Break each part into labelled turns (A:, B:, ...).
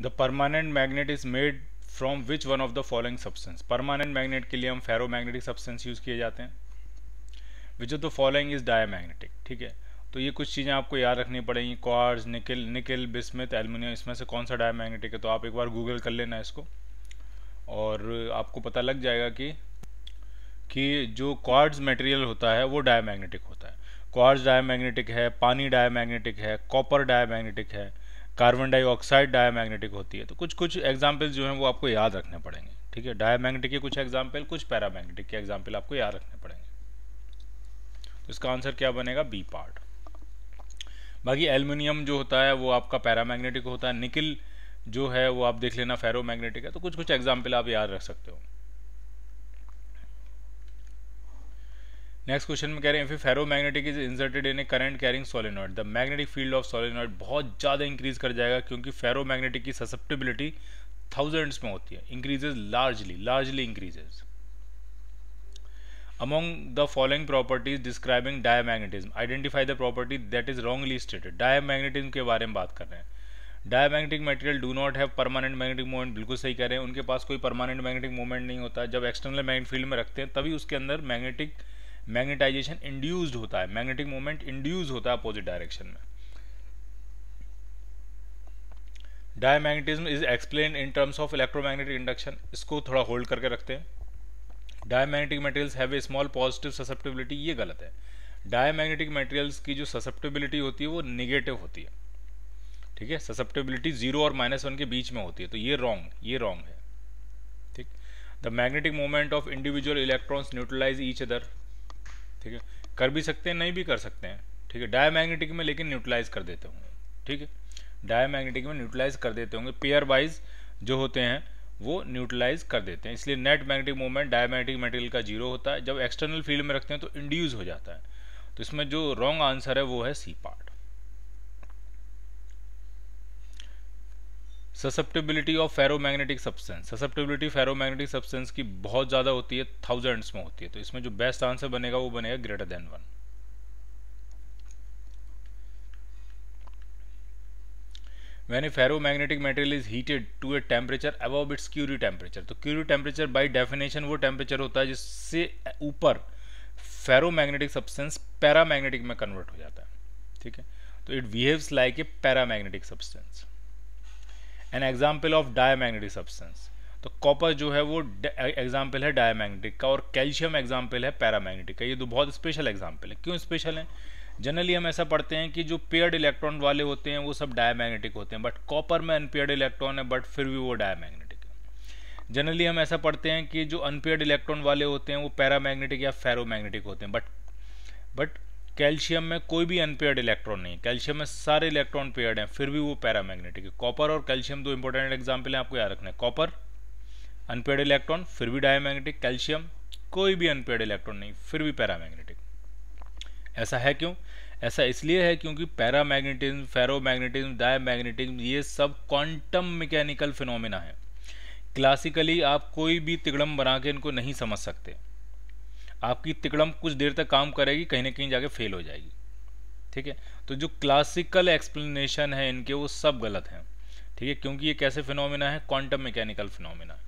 A: The permanent magnet is made from which one of the following substance permanent magnet के लिए हम फेरो magnetic substance use किए जाते हैं। Which of the following is diamagnetic ठीक है? तो ये कुछ चीज़ें आपको याद रखनी पड़ेंगी। क्वार्ज निकल निकल बिस्मिथ एलमिनियम इसमें से कौन सा डायमैग्नेटिक है? तो आप एक बार गूगल कर लेना इसको। और आपको पता लग जाएगा कि कि जो क्वार्ट्ज मटेरियल होता है, वो डायमैग्नेटिक होता है। क्वार्ट्ज डायमैग्नेटिक है, पानी डायमैग्नेटिक है कॉपर डायमैग्नेटिक है। कार्बन डाइऑक्साइड डायमैग्नेटिक होती है। तो कुछ कुछ एग्ज़ाम्पल जो हैं वो आपको याद रखने पड़ेंगे, ठीक है? डायमैग्नेटिक के कुछ एग्ज़ाम्पल कुछ पैरामैग्नेटिक के एग्ज़ाम्पल आपको याद रखने पड़ेंगे। तो इसका आंसर क्या बनेगा? बी पार्ट बाकी एल्यूमिनियम जो होता है, वो आपका पैरामैग्नेटिक होता है। निकिल जो है, वो आप देख लेना फेरोमैग्नेटिक है। तो कुछ कुछ एग्ज़ाम्पल आप याद रख सकते हो। नेक्स्ट क्वेश्चन में कह रहे हैं if ferromagnetic is inserted in a current carrying solenoid the magnetic field of solenoid बहुत ज़्यादा इंक्रीज कर जाएगा क्योंकि फेरोमैग्नेटिक की ससेप्टेबिलिटी थाउजेंड्स में होती है। Increases largely largely increases among the following properties describing diamagnetism. Identify the property that is wrongly stated. Diamagnetism के बारे में बात कर रहे हैं। Diamagnetic material do not have permanent magnetic movement बिल्कुल सही कह रहे हैं। उनके पास कोई परमानेंट मैग्नेटिक मूवमेंट नहीं होता। जब एक्सटर्नल मैग्नेटिक फ़ील्ड में रखते हैं, तभी उसके अंदर मैग्नेटिक मैग्नेटाइजेशन इंड्यूस्ड होता है, मैग्नेटिक मूवमेंट इंड्यूस होता है अपोजिट डायरेक्शन में। Diamagnetism is explain in terms of electromagnetic induction इसको थोड़ा होल्ड करके रखते हैं। Diamagnetic materials have a small positive susceptibility ये गलत है। डायमैग्नेटिक मटेरियल्स की जो ससेप्टिबिलिटी होती है, वो निगेटिव होती है। ठीक है? ससेप्टिबिलिटी ज़ीरो और माइनस वन के बीच में होती है। तो ये रॉन्ग ये रॉन्ग है। ठीक? The magnetic movement of individual electrons neutralize each other ठीक है? कर भी सकते हैं, नहीं भी कर सकते हैं। ठीक है? डायमैग्नेटिक में लेकिन न्यूट्रलाइज कर देते होंगे। ठीक है? डायमैग्नेटिक में न्यूट्रलाइज कर देते होंगे। पेयर वाइज जो होते हैं, वो न्यूट्रलाइज कर देते हैं। इसलिए net magnetic movement diamagnetic material का ज़ीरो होता है। जब एक्सटर्नल फ़ील्ड में रखते हैं तो इंड्यूज़ हो जाता है। तो इसमें जो रॉन्ग आंसर है, वो है C part susceptibility of ferromagnetic substance susceptibility ferromagnetic substance की बहुत ज़्यादा होती है थाउजेंड्स में होती है। तो इसमें जो बेस्ट आंसर बनेगा, वो बनेगा greater than one when a ferromagnetic material is heated to a temperature above its Curie temperature तो Curie temperature by definition वो temperature होता है, जिससे ऊपर फेरोमैग्नेटिक सब्सटेंस पैरामैग्नेटिक में कन्वर्ट हो जाता है। ठीक है? तो it behaves like a paramagnetic substance an example of diamagnetic substance तो कॉपर जो है वो एग्ज़ाम्पल है डायमैग्नेटिक का और कैल्शियम एग्ज़ाम्पल है पैरामैग्नेटिक का। ये दो बहुत स्पेशल एग्ज़ाम्पल है। क्यों स्पेशल है? जनरली हम ऐसा पढ़ते हैं कि जो पेयर्ड इलेक्ट्रॉन वाले होते हैं, वो सब डायमैग्नेटिक होते हैं। बट कॉपर में अनपेयर्ड इलेक्ट्रॉन है बट फिर भी वो डायमैग्नेटिक है। जनरली हम ऐसा पढ़ते हैं कि जो अनपेयर्ड इलेक्ट्रॉन वाले होते हैं, वो पैरामैग्नेटिक या फेरोमैग्नेटिक होते हैं। बट बट कैल्शियम में कोई भी अनपेयर्ड इलेक्ट्रॉन नहीं कैल्शियम में सारे इलेक्ट्रॉन पेयर्ड हैं, फिर भी वो पैरामैग्नेटिक है। कॉपर और कैल्शियम दो इंपॉर्टेंट एग्ज़ाम्पल हैं, आपको याद रखना है। कॉपर, अनपेयर्ड इलेक्ट्रॉन, फिर भी डायमैग्नेटिक कैल्शियम, कोई भी अनपेयर्ड इलेक्ट्रॉन नहीं, फिर भी पैरामैग्नेटिक। ऐसा है क्यों? ऐसा इसलिए है क्योंकि पैरामैग्नेटिज्म, फेरोमैग्नेटिज्म डायमैग्नेटिज्म ये सब क्वांटम मैकेनिकल फिनोमिना है। क्लासिकली आप कोई भी तिगड़म बना के इनको नहीं समझ सकते। आपकी तिकड़म कुछ देर तक काम करेगी, कहीं ना कहीं जाके फेल हो जाएगी। ठीक है? तो जो क्लासिकल एक्सप्लेनेशन है इनके, वो सब गलत हैं। ठीक है? क्योंकि ये कैसे फिनोमिना है? Quantum mechanical phenomena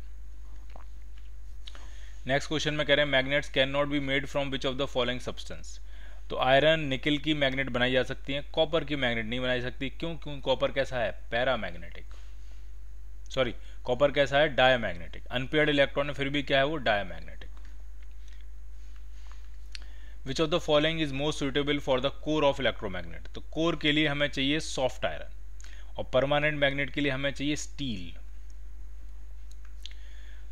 A: next question में कह रहे हैं magnets can not be made from which of the following substance तो आयरन निकल की मैग्नेट बनाई जा सकती है कॉपर की मैग्नेट नहीं बनाई सकती। क्यों? क्यों कॉपर कैसा है? पैरामैग्नेटिक सॉरी कॉपर कैसा है? डायमैग्नेटिक अनपेयर्ड इलेक्ट्रॉन फिर भी क्या है वो? Diamagnetic which of the following is most suitable for the core of electromagnet तो कोर के लिए हमें चाहिए सॉफ्ट आयरन और परमानेंट मैग्नेट के लिए हमें चाहिए steel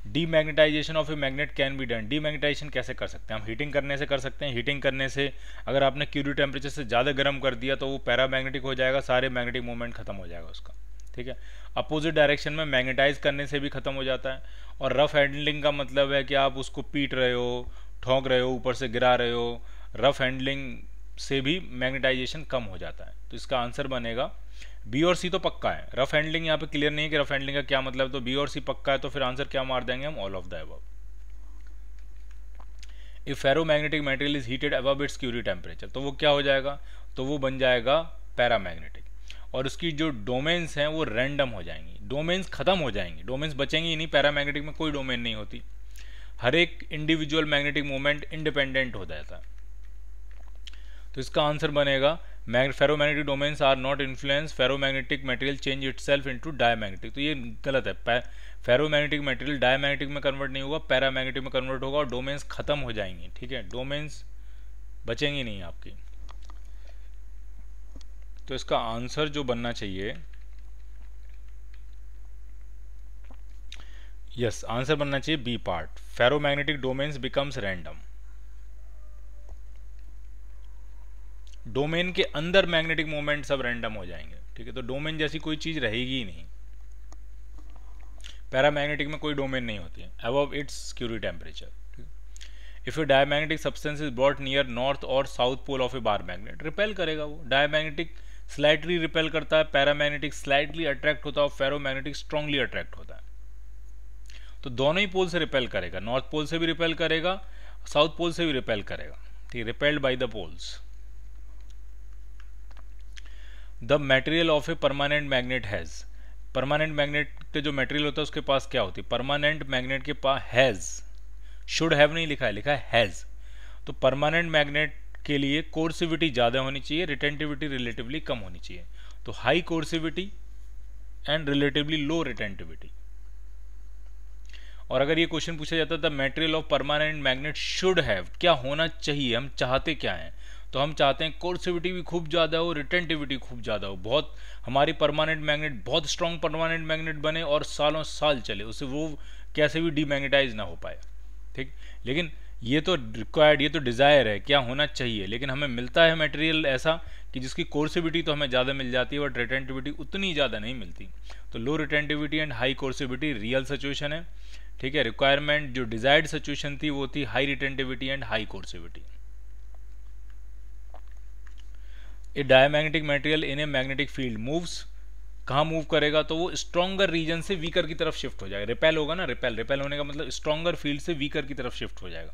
A: demagnetization of a magnet can be done demagnetization कैसे कर सकते हैं? हम हीटिंग करने से कर सकते हैं। हीटिंग करने से अगर आपने क्यूरी टेम्परेचर से ज़्यादा गर्म कर दिया तो वो पैरामैग्नेटिक हो जाएगा, सारे मैग्नेटिक मूवमेंट खत्म हो जाएगा उसका। ठीक है? अपोजिट डायरेक्शन में मैग्नेटाइज करने से भी खत्म हो जाता है। और रफ हैंडलिंग का मतलब है कि आप उसको पीट रहे हो ठोंक रहे हो, ऊपर से गिरा रहे हो रफ हैंडलिंग से भी मैग्नेटाइजेशन कम हो जाता है। तो इसका आंसर बनेगा बी और सी तो पक्का है। रफ हैंडलिंग यहाँ पे क्लियर नहीं है कि रफ हैंडलिंग का क्या मतलब तो बी और सी पक्का है तो फिर आंसर क्या मार देंगे हम? All of the above if ferromagnetic material is heated above its Curie temperature तो वो क्या हो जाएगा? तो वो बन जाएगा पैरामैग्नेटिक और उसकी जो डोमेन्स हैं, वो रैंडम हो जाएँगी। डोमेन्स खत्म हो जाएँगे। डोमेन्स बचेंगी ही नहीं पैरामैग्नेटिक में कोई डोमेन नहीं होती। हर एक इंडिविजुअल मैग्नेटिक मूवमेंट इंडिपेंडेंट हो जाता है तो इसका आंसर बनेगा ferromagnetic domains are not influence ferromagnetic material change it self into diamagnetic तो ये गलत है। फेरोमैग्नेटिक मटेरियल डायमैग्नेटिक में कन्वर्ट नहीं होगा पैरामैग्नेटिक में कन्वर्ट होगा और डोमेन्स खत्म हो जाएँगे, ठीक है? डोमेन्स बचेंगी नहीं आपकी। तो इसका आंसर जो बनना चाहिए यस आंसर बनना चाहिए B part ferromagnetic domains becomes random domain के अंदर मैग्नेटिक मूवमेंट सब रैंडम हो जाएँगे, ठीक है? तो डोमेन जैसी कोई चीज़ रहेगी ही नहीं. पैरामैग्नेटिक में कोई डोमेन नहीं होती है above its Curie temperature if a diamagnetic substance is brought near north और south pole of a bar magnet repel करेगा वो. डायमैग्नेटिक स्लाइटली रिपेल करता है पैरामैग्नेटिक स्लाइटली अट्रैक्ट होता है और फेरोमैग्नेटिक स्ट्रांगली अट्रैक्ट होता है. तो दोनों ही पोल से रिपेल करेगा। नॉर्थ पोल से भी रिपेल करेगा साउथ पोल से भी रिपेल करेगा। ठीक repelled by the poles the material of a permanent magnet has permanent magnet के जो मटेरियल होता है, उसके पास क्या होती है? परमानेंट मैग्नेट के पास हैज़ शुड हैव नहीं लिखा है, लिखा हैज़ तो परमानेंट मैग्नेट के लिए कोर्सिविटी ज़्यादा होनी चाहिए रिटेंटिविटी रिलेटिवली कम होनी चाहिए। तो high coercivity and relatively low retentivity और अगर ये क्वेश्चन पूछा जाता the material of permanent magnet should have क्या होना चाहिए? हम चाहते क्या हैं? तो हम चाहते हैं कोर्सिविटी भी खूब ज़्यादा हो, रिटेंटिविटी खूब ज़्यादा हो। बहुत, हमारी परमानेंट मैग्नेट, बहुत स्ट्रॉन्ग परमानेंट मैग्नेट बने और सालों साल चले। उससे वो कैसे भी डीमैग्नेटाइज ना हो पाए। ठीक? लेकिन ये तो रिक्वायर्ड ये तो डिज़ायर है, क्या होना चाहिए? लेकिन हमें मिलता है मटेरियल ऐसा कि जिसकी कोर्सिविटी तो हमें ज़्यादा मिल जाती है बट रिटेंटिविटी उतनी ज़्यादा नहीं मिलती। तो low retentivity and high coercivity real situation है। ठीक है रिक्वायरमेंट जो डिजायर्ड सिचुएशन थी, वो थी high retentivity and high coercivity a diamagnetic material in a magnetic field moves कहाँ मूव करेगा? तो वो स्ट्रॉगर रीजन से वीकर की तरफ़ शिफ्ट हो जाएगा। रिपेल होगा ना? रिपेल रिपेल होने का मतलब स्ट्रॉगर फ़ील्ड से वीकर की तरफ़ शिफ्ट हो जाएगा।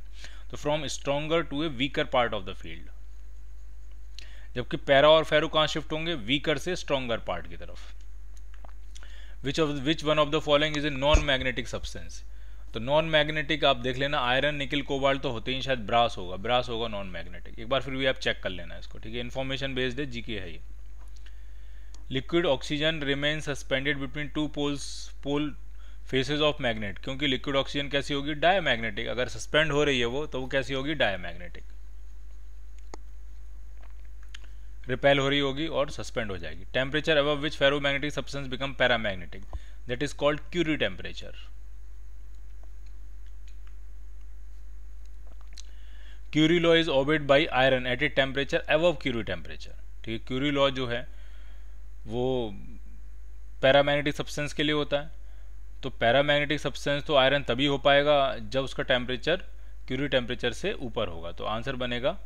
A: तो from stronger to a weaker part of the field जबकि पैरा और फेरो कहाँ शिफ्ट होंगे? वीकर से स्ट्रॉन्गर पार्ट की तरफ़। Which of which one of the following is a non magnetic substance तो नॉन मैग्नेटिक आप देख लेना आयरन निकल कोबाल्ट तो होते ही शायद ब्रास होगा। ब्रास होगा नॉन मैग्नेटिक एक बार फिर भी आप चेक कर लेना इसको, ठीक है? इन्फॉर्मेशन बेस्ड है जीके है ये। Liquid oxygen remain suspended between two poles pole faces of magnet क्योंकि लिक्विड ऑक्सीजन कैसी होगी? डायमैग्नेटिक अगर सस्पेंड हो रही है वो तो वो कैसी होगी? डायमैग्नेटिक रिपेल हो रही होगी और सस्पेंड हो जाएगी। Temperature above which ferromagnetic substance become paramagnetic that is called Curie temperature Curie law is obeyed by iron at a temperature above Curie temperature ठीक है क्यूरी लॉ जो है, वो पैरामैग्नेटिक सब्सटेंस के लिए होता है। तो पैरामैग्नेटिक सब्सटेंस तो आयरन तभी हो पाएगा जब उसका टेम्परेचर क्यूरी टेम्परेचर से ऊपर होगा। तो आंसर बनेगा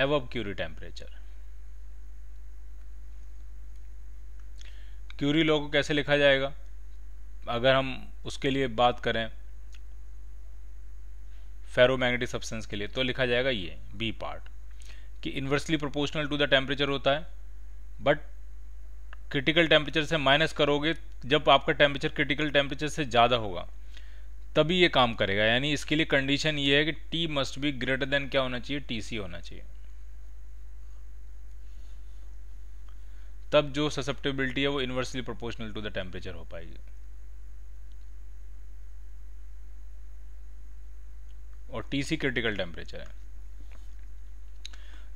A: above Curie temperature Curie law को कैसे लिखा जाएगा? अगर हम उसके लिए बात करें फेरोमैग्नेटिक सब्सटेंस के लिए तो लिखा जाएगा ये बी पार्ट कि inversely proportional to the temperature होता है बट क्रिटिकल टेम्परेचर से माइनस करोगे, जब आपका टेम्परेचर क्रिटिकल टेम्परेचर से ज़्यादा होगा, तभी ये काम करेगा। यानी इसके लिए कंडीशन ये है कि T must be greater than क्या होना चाहिए? टी सी होना चाहिए। तब जो ससेप्टेबिलिटी है वो inversely proportional to the temperature हो पाएगी। और टी सी क्रिटिकल टेम्परेचर है।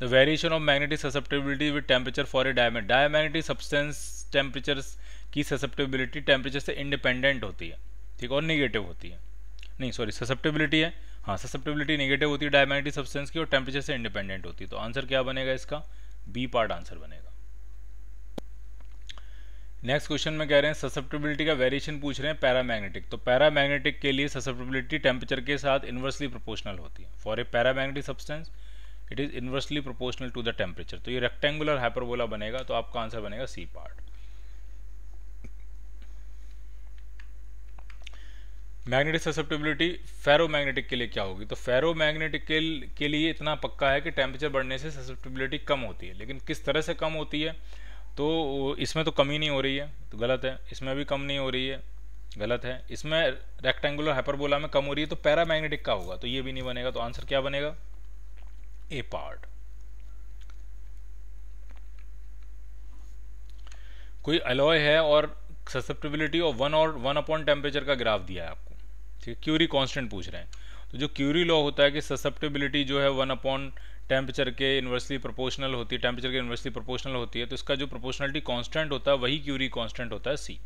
A: The variation of magnetic susceptibility with temperature for a diamagnet diamagnetic substance temperature की ससेप्टेबिलिटी टेम्परेचर से इंडिपेंडेंट होती है, ठीक और निगेटिव होती है। नहीं सॉरी ससेप्टेबिलिटी है। हाँ ससेप्टेबिलिटी निगेटिव होती है डायमैग्नेटिक सब्सटेंस की और टेम्परेचर से इंडिपेंडेंट होती है। तो आंसर क्या बनेगा इसका? बी पार्ट आंसर बनेगा। नेक्स्ट क्वेश्चन में कह रहे हैं ससेप्टेबिलिटी का वेरिएशन पूछ रहे हैं पैरामैग्नेटिक तो पैरामैग्नेटिक के लिए ससेप्टेबिलिटी टेम्परेचर के साथ इन्वर्सली प्रोपोर्शनल होती है. For a paramagnetic substance it is inversely proportional to the temperature तो ये रेक्टेंगुलर हाइपरबोला बनेगा तो आपका आंसर बनेगा C part magnetic susceptibility ferromagnetic के लिए क्या होगी? तो फेरोमैग्नेटिक के, के लिए इतना पक्का है कि टेम्परेचर बढ़ने से ससेप्टेबिलिटी कम होती है. लेकिन किस तरह से कम होती है? तो इसमें तो कमी नहीं हो रही है तो गलत है। इसमें भी कम नहीं हो रही है, गलत है। इसमें रेक्टेंगुलर हाइपरबोला में कम हो रही है तो पैरामैग्नेटिक का होगा तो ये भी नहीं बनेगा तो आंसर क्या बनेगा? ए पार्ट कोई अलॉय है और ससेप्टिबिलिटी ऑफ़ वन और वन अपॉन टेम्परेचर का ग्राफ दिया है आपको, ठीक है? क्यूरी कांस्टेंट पूछ रहे हैं। तो जो क्यूरी लॉ होता है कि ससेप्टिबिलिटी जो है वन अपॉन टेम्परेचर के इन्वर्सली प्रोपोर्शनल होती है टेम्परेचर के इन्वर्सली प्रोपोर्शनल होती है तो इसका जो प्रोपोर्शनलिटी कांस्टेंट होता है, वही क्यूरी कांस्टेंट होता है सी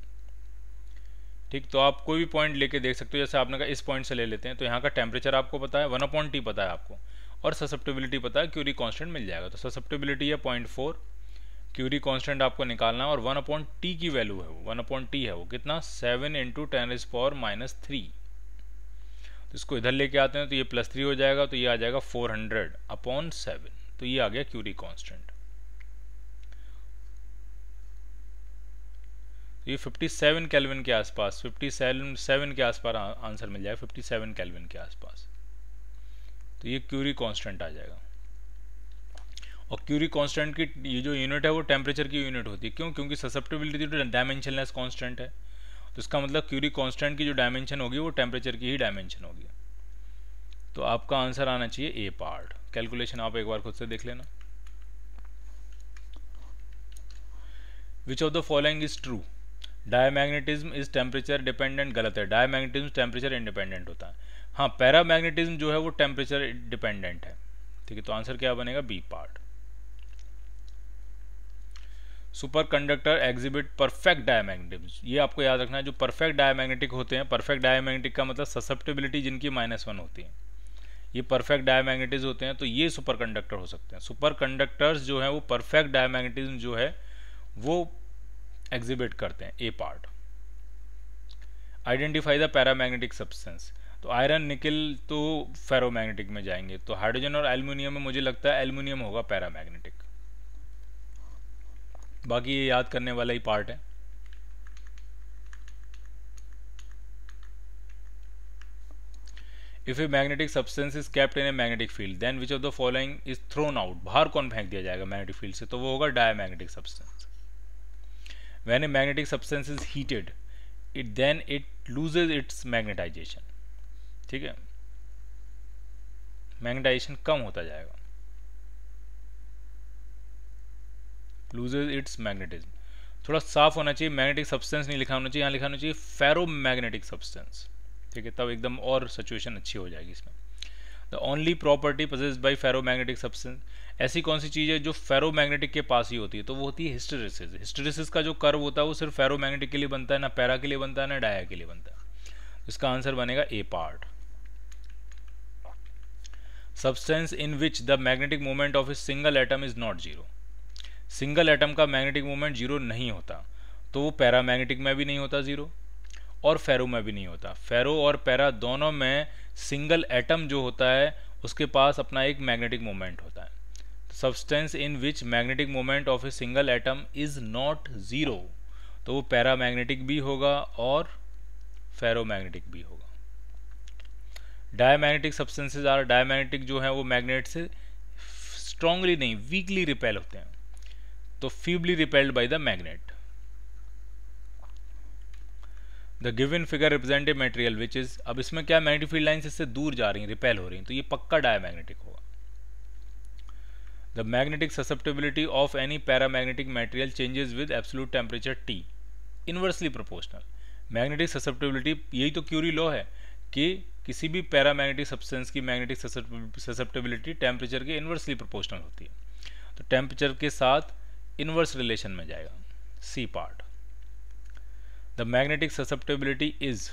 A: ठीक तो आप कोई भी पॉइंट लेके देख सकते हो, जैसे आपने कहा इस पॉइंट से ले लेते हैं तो यहाँ का टेम्परेचर आपको पता है वन अपॉइंट टी पता है आपको, और ससेप्टिबिलिटी पता है क्यूरी कांस्टेंट मिल जाएगा तो ससेप्टिबिलिटी है पॉइंट फोर क्यूरी कांस्टेंट आपको निकालना है, और वन अपॉइंट टी की वैल्यू है वो वन अपॉइंट टी है वो, कितना? Seven into ten is power minus three तो इसको इधर लेके आते हैं तो ये प्लस थ्री हो जाएगा तो ये आ जाएगा फोर हंड्रेड अपॉन सेवन तो ये आ गया क्यूरी कांस्टेंट ये 57 केल्विन के आसपास 57 सेवन के आसपास आंसर मिल जाएगा 57 केल्विन के आसपास. तो ये क्यूरी कांस्टेंट आ जाएगा. और क्यूरी कांस्टेंट की, ये जो यूनिट है, वो टेम्परेचर की यूनिट होती है. क्यों? क्योंकि ससेप्टिबिलिटी तो डायमेंशनलेस कांस्टेंट है. तो इसका मतलब क्यूरी कांस्टेंट की जो डायमेंशन होगी वो टेम्परेचर की ही डायमेंशन होगी। तो आपका आंसर आना चाहिए ए पार्ट। कैलकुलेशन आप एक बार खुद से देख लेना। Which of the following is true diamagnetism is temperature dependent गलत है। डायमैग्नेटिज्म टेम्परेचर इंडिपेंडेंट होता है। हाँ पैरामैग्नेटिज्म जो है वो टेम्परेचर डिपेंडेंट है। ठीक है तो आंसर क्या बनेगा? B part superconductor exhibit perfect diamagnetism ये आपको याद रखना है, जो परफेक्ट डायमैग्नेटिक होते हैं परफेक्ट डायमैग्नेटिक का मतलब ससेप्टेबिलिटी जिनकी माइनस वन होती है। ये परफेक्ट डायमैग्नेटिज होते हैं तो ये सुपर कंडक्टर हो सकते हैं। सुपर कंडक्टर्स जो है, वो परफेक्ट डायमैग्नेटिज्म जो है, वो एग्जिबिट करते हैं A part identify the paramagnetic substance तो आयरन निकल तो फेरोमैग्नेटिक में जाएँगे। तो हाइड्रोजन और एल्यूमिनियम में मुझे लगता है एल्यूमिनियम होगा पैरामैग्नेटिक बाकी ये याद करने वाला ही पार्ट है। If a magnetic substance is kept in a magnetic field then which of the following is thrown out बाहर कौन फेंक दिया जाएगा मैग्नेटिक फ़ील्ड से? तो वो होगा diamagnetic substance when a magnetic substance is heated, it then it loses its magnetization ठीक है? मैग्नेटाइजेशन कम होता जाएगा। लूजेज इट्स मैग्नेटिज्म थोड़ा साफ़ होना चाहिए मैग्नेटिक सब्सटेंस नहीं लिखा होना चाहिए, यहाँ लिखा होना चाहिए फेरो मैग्नेटिक सब्सटेंस ठीक है, तब एकदम और सिचुएशन अच्छी हो जाएगी इसमें. The only property possess by ferro magnetic substance ऐसी कौन सी चीज़ है जो फेरोमैग्नेटिक के पास ही होती है? तो वो होती है हिस्टोरिसिस हिस्टोरिसिस का जो कर्व होता है, वो सिर्फ़ फेरो मैग्नेटिक के लिए बनता है, ना पैरा के लिए बनता है, ना डाया के लिए बनता है. इसका आंसर बनेगा A part substance in which the magnetic movement of a single atom is not zero single atom का मैग्नेटिक मूवमेंट ज़ीरो नहीं होता तो वो पैरामैग्नेटिक में भी नहीं होता ज़ीरो और फेरो में भी नहीं होता। फेरो और पैरा दोनों में सिंगल एटम जो होता है, उसके पास अपना एक मैग्नेटिक मोमेंट होता है। Substance in which magnetic moment of a single atom is not zero तो वो पैरामैग्नेटिक भी होगा और फेरो फेरोमैग्नेटिक भी होगा। डायमैग्नेटिक सब्सटेंसेज आर डायमैग्नेटिक जो है, वो मैग्नेट से स्ट्रांगली नहीं वीकली रिपेल होते हैं। तो feebly repelled by the magnet the given figure represent a material which is अब इसमें क्या मैग्नेटिक फ़ील्ड लाइन इससे दूर जा रही हैं रिपेल हो रही हैं तो ये पक्का डायमैग्नेटिक होगा। The magnetic susceptibility of any paramagnetic material changes with absolute temperature T inversely proportional magnetic susceptibility यही तो क्यूरी लॉ है, कि किसी भी पैरामैग्नेटिक सब्सटेंस की मैग्नेटिक ससेप्टेबिलिटी टेम्परेचर के इनवर्सली प्रोपोर्शनल होती है। तो टेम्परेचर के साथ इनवर्स रिलेशन में जाएगा C part the magnetic susceptibility is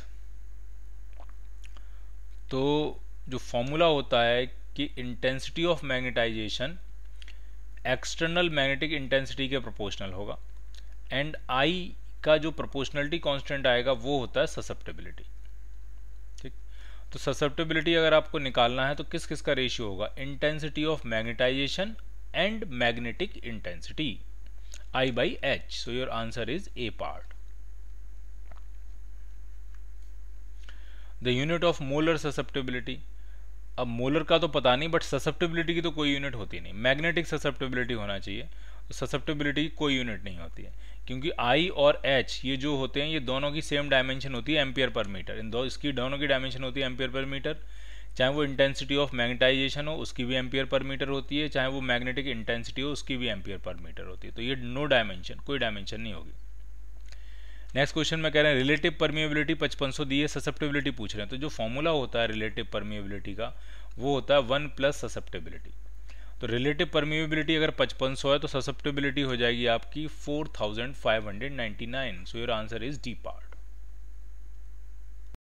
A: तो जो फॉर्मूला होता है कि intensity of magnetization external magnetic intensity के प्रोपोर्शनल होगा एंड आई का जो प्रोपोर्शनलिटी कांस्टेंट आएगा, वो होता है ससेप्टेबिलिटी ठीक? तो ससेप्टेबिलिटी अगर आपको निकालना है तो किस किस का रेशियो होगा? Intensity of magnetization and magnetic intensity I by H. So, your answer is A part. The unit of molar susceptibility अब मोलर का तो पता नहीं बट ससेप्टेबिलिटी की तो कोई यूनिट होती नहीं मैग्नेटिक ससेप्टेबिलिटी होना चाहिए ससेप्टेबिलिटी की कोई यूनिट नहीं होती है क्योंकि आई और एच ये जो होते हैं, ये दोनों की सेम डायमेंशन होती है एम्पियर पर मीटर इन दो, इसकी दोनों की डायमेंशन होती है एम्पियर पर मीटर चाहे वो इंटेंसिटी ऑफ़ मैग्नेटाइजेशन हो, उसकी भी एम्पियर पर मीटर होती है. चाहे वो मैग्नेटिक इंटेंसिटी हो, उसकी भी एम्पियर पर मीटर होती है. तो ये नो डायमेंशन कोई डायमेंशन नहीं होगी. नेक्स्ट क्वेश्चन में कह रहे हैं रिलेटिव परमिएबिलिटी पचपन सौ दी है ससेप्टेबिलिटी पूछ रहे हैं. तो जो फॉर्मूला होता है रिलेटिव परमिएबिलिटी का, वो होता है वन प्लस ससेप्टेबिलिटी तो रिलेटिव परमिबिलिटी अगर पचपन सौ है तो ससेप्टेबिलिटी हो जाएगी आपकी four thousand five hundred ninety nine so your answer is D part